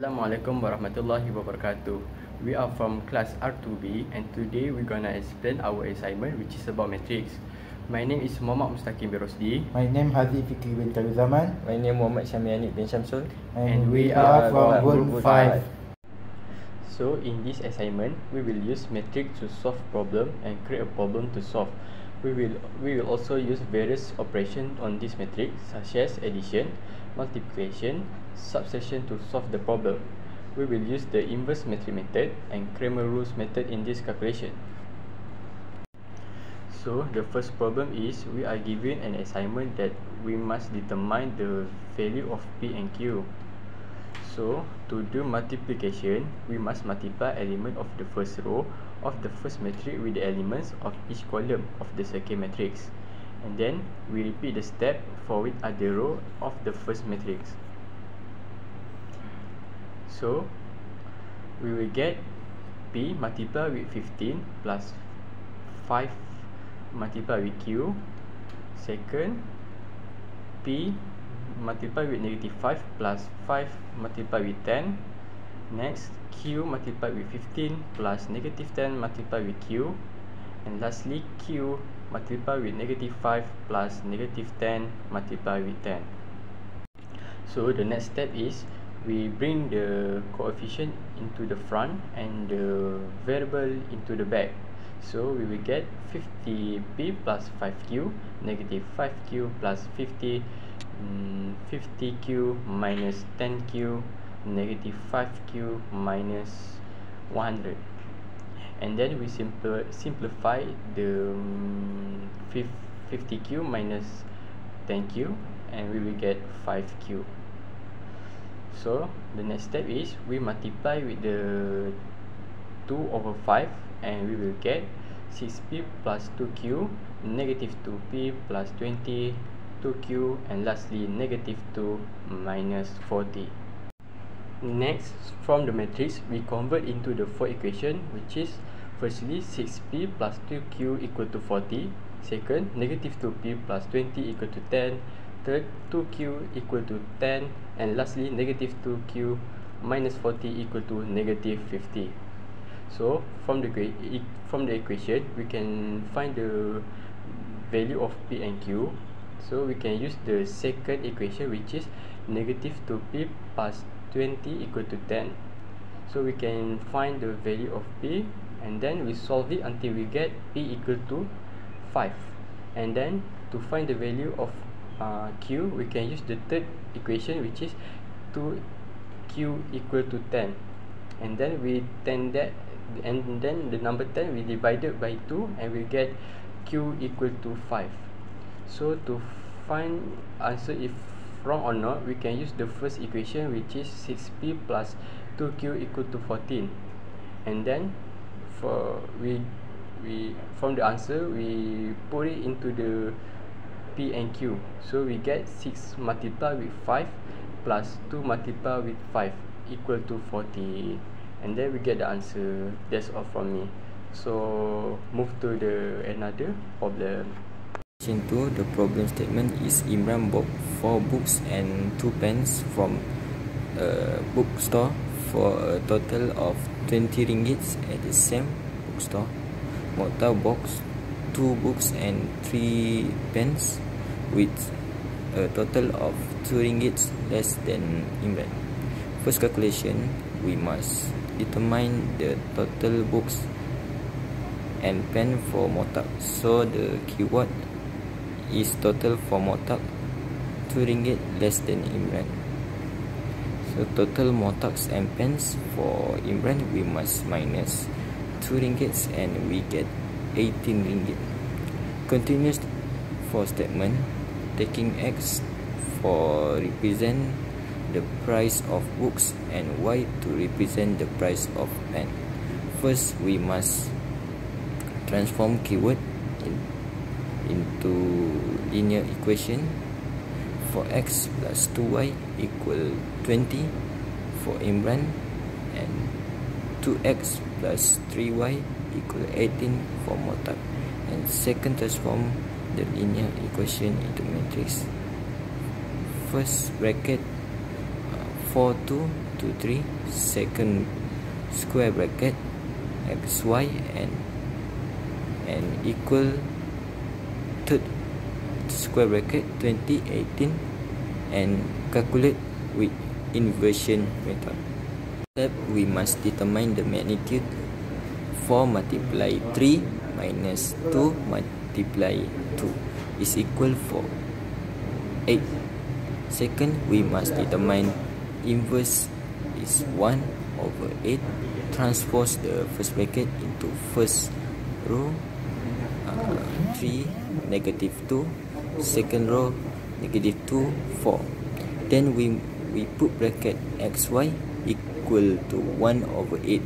Assalamualaikum warahmatullahi wabarakatuh. We are from class R2B and today we're gonna explain our assignment which is about matrix. My name is Muhammad Mustaqim Birosdi My name Hadi Fikri bin Zaman My name Muhammad Syamiani bin Syamsul and we are from Group Group 5. So in this assignment, we will use matrix to solve problem and create a problem to solve. We will we will also use various operations on this matrix such as addition, multiplication, subtraction to solve the problem. We will use the inverse matrix method and Cramer rules method in this calculation. So the first problem is we are given an assignment that we must determine the value of P and Q. So to do multiplication, we must multiply element of the first row of the first matrix with the elements of each column of the second matrix. And then we repeat the step for each other row of the first matrix. So we will get P multiplied with 15 plus 5 multiplied with Q. Second, P multiplied with negative 5 plus 5 multiplied with 10. Next, Q multiplied with 15 plus negative 10 multiplied with Q. And lastly, Q multiplied with negative 5 plus negative 10 multiplied with 10. So the next step is we bring the coefficient into the front and the variable into the back so we will get 50p plus 5q negative 5q plus 50 mm, 50q minus 10q negative 5q minus 100 and then we simplify the um, 50q minus 10q and we will get 5q so the next step is we multiply with the 2 over 5 and we will get 6p plus 2q negative 2p plus 20 2q and lastly negative 2 minus 40 next from the matrix we convert into the four equation which is firstly 6p plus 2q equal to 40 second negative 2p plus 20 equal to 10 third 2q equal to 10 and lastly negative 2q minus 40 equal to negative 50 so from the from the equation we can find the value of p and q. So we can use the second equation which is negative 2p plus 20 equal to 10 so we can find the value of p and then we solve it until we get p equal to 5 and then to find the value of uh, q we can use the third equation which is 2q equal to 10 and then we 10 that and then the number 10 we divided by 2 and we get q equal to 5 so to find answer if wrong or not we can use the first equation which is 6p plus 2q equal to 14 and then for we we from the answer we put it into the P and Q. So we get 6 multiplied with 5 plus 2 multiplied with 5 equal to 40. And then we get the answer. That's all from me. So move to the another problem. Question 2, the problem statement is Imran bought 4 books and 2 pens from a bookstore for a total of 20 ringgits at the same bookstore. Mokhtar box two books and three pens with a total of two ringgits less than Imran. First calculation, we must determine the total books and pen for Motak. So the keyword is total for Motak two ringgit less than Imran. So total Motaks and pens for Imran we must minus two ringgits and we get 18 ringgit. Continuous for statement taking X for represent the price of books and Y to represent the price of pen. First, we must transform keyword into linear equation for X plus 2Y equal 20 for Imran and 2X plus 3Y equal 18 for Motak and second transform the linear equation into matrix. First bracket uh, 4 2 to 3 second square bracket xy and and equal third square bracket 2018 and calculate with inversion method. Step we must determine the magnitude. 4 multiply 3 minus 2 multiply 2 is equal for 8 second we must determine inverse is 1 over 8 transpose the first bracket into first row. Uh, 3 negative 2 second row negative 2 4 then we we put bracket xy equal to 1 over 8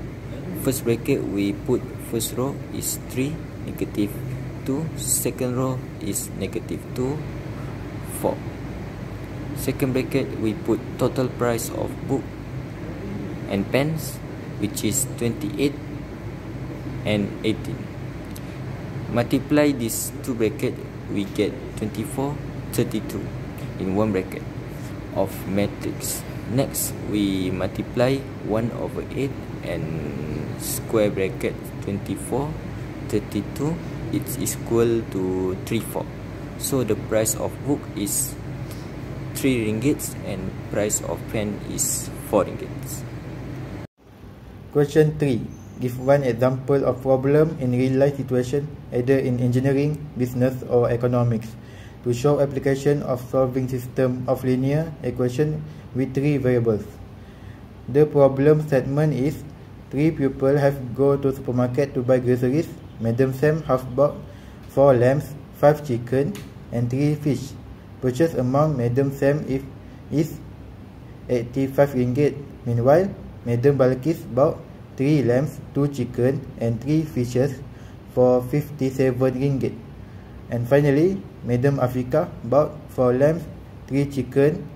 first bracket we put first row is 3 negative 2 second row is negative 2 4 second bracket we put total price of book and pens which is 28 and 18 multiply these two bracket we get 24 32 in one bracket of matrix. Next we multiply 1 over 8 and square bracket 24 32 it's equal to 3 4 so the price of book is 3 ringgits and price of pen is 4 ringgits. Question 3. Give one example of problem in real life situation either in engineering, business or economics to show application of solving system of linear equation with three variables. The problem statement is three people have go to supermarket to buy groceries. Madam Sam have bought four lambs, five chicken and three fish. Purchase amount Madam Sam if is 85 ringgit. Meanwhile, Madam Balkis bought three lambs, two chicken and three fishes for 57 ringgit. And finally, Madam Afrika bought four lambs, three chicken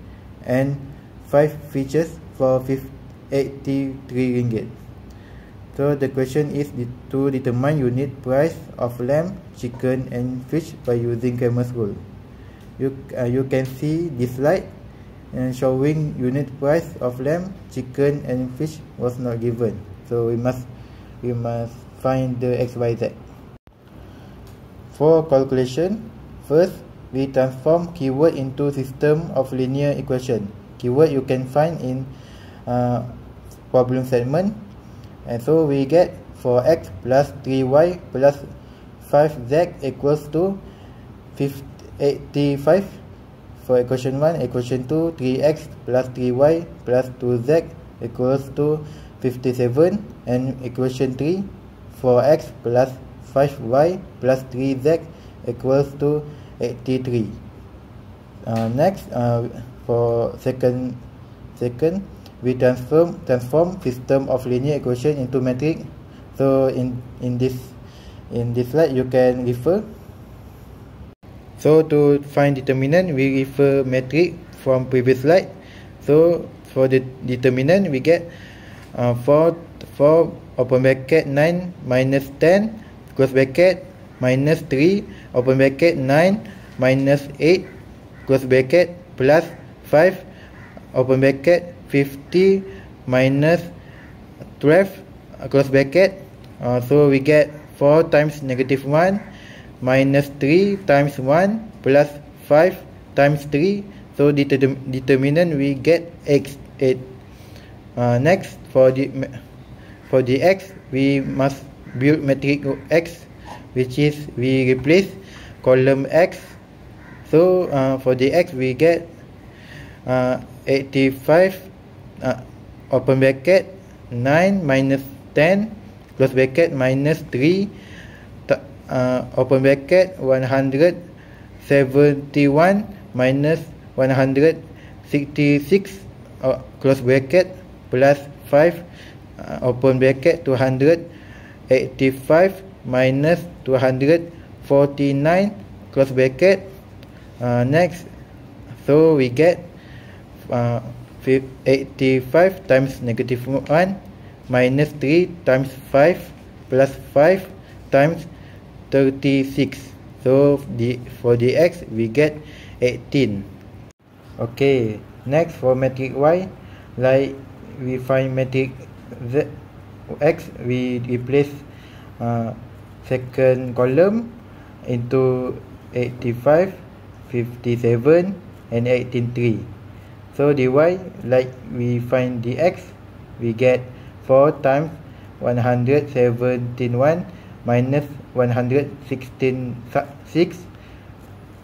and five fishes for 83 ringgit. So the question is to determine unit price of lamb, chicken and fish by using Cramer's rule. You uh, you can see this slide and showing unit price of lamb, chicken and fish was not given. So we must we must find the x y z. For calculation, first we transform keyword into system of linear equation. Keyword you can find in uh, problem statement, and so we get for x plus 3y plus 5z equals to 85 for equation 1 equation 2 3x plus 3y plus 2z equals to 57 and equation 3 4x plus 5y plus 3z equals to 83 uh, next uh, for second second we transform transform system of linear equation into metric so in in this in this slide you can refer. So to find determinant we refer metric from previous slide. So for the determinant we get uh, 4 4 open bracket 9 minus 10 close bracket minus 3 open bracket 9 minus 8 close bracket plus 5 open bracket 50 minus 12 close bracket. Uh, so we get 4 times negative 1 minus 3 times 1 plus 5 times 3 so the determinant we get x 8 uh, next for the for the x we must build matrix x which is we replace column x. So uh, for the x we get uh, 85 uh, open bracket 9 minus 10 close bracket minus 3 uh, open bracket 171 minus 166 uh, close bracket plus 5 uh, open bracket 285 minus 249 close bracket. Uh, next so we get uh, 85 times negative 1 minus 3 times 5 plus 5 times 36 so the for the x we get 18 okay next for metric y like we find matrix Z X we replace uh, second column into 85 57 and 183 so dy like we find dx we get 4 times 171 minus 116 6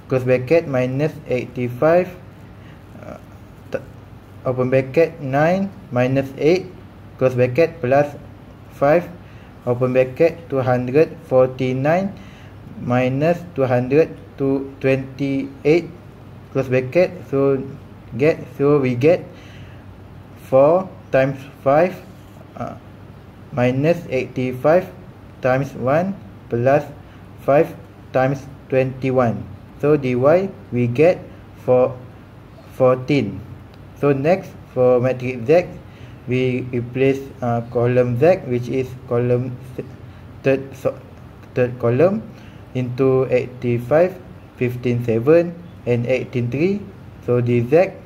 close bracket minus 85 uh, open bracket 9 minus 8 close bracket plus 5 open bracket 249 minus 200 to 28 close bracket so get so we get 4 times 5 uh, minus 85 times 1 plus 5 times 21 so dy we get for 14 so next for matrix z we replace uh, column z which is column third third column into 85 15 7 and 18 3 so dz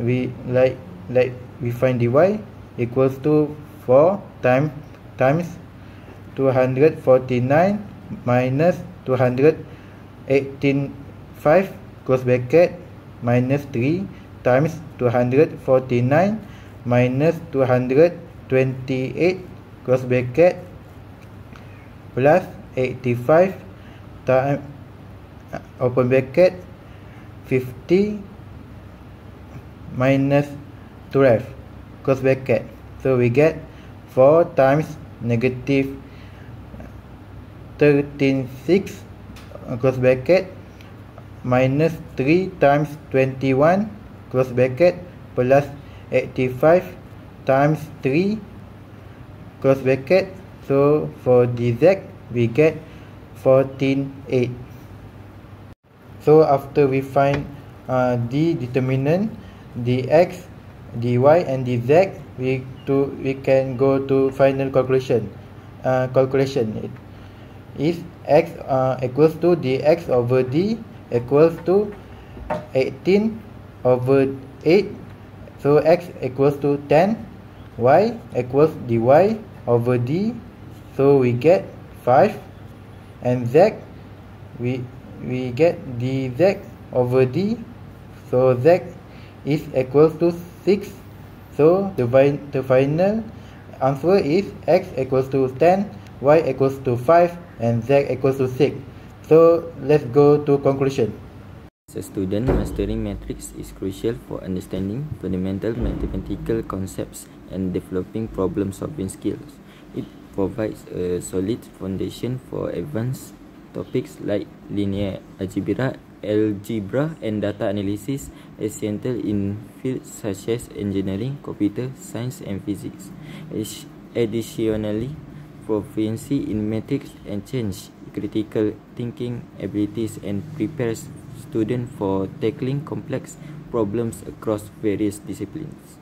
we like like we find dy equals to 4 times times 249 minus 218 5 close bracket minus 3 times 249 minus 228 close bracket plus 85 time uh, open bracket 50 minus 12 close bracket. So we get 4 times negative 13 6 uh, close bracket minus 3 times 21 close bracket plus 85 times 3 close bracket. So for dz we get 14 8 so after we find uh, the determinant dx dy and dz we to we can go to final calculation uh, calculation. Is x uh, equals to dx over d equals to 18 over 8 So x equals to 10, y equals dy over d. So we get 5 and z we we get dz over d. So z is equals to 6. So the, the final answer is x equals to 10, y equals to 5 and z equals to 6. So let's go to conclusion. As a student, mastering matrix is crucial for understanding fundamental mathematical concepts and developing problem-solving skills. It provides a solid foundation for advanced topics like linear algebra, algebra and data analysis, essential in fields such as engineering, computer science and physics. Additionally, proficiency in matrix and change critical thinking abilities and prepares students for tackling complex problems across various disciplines.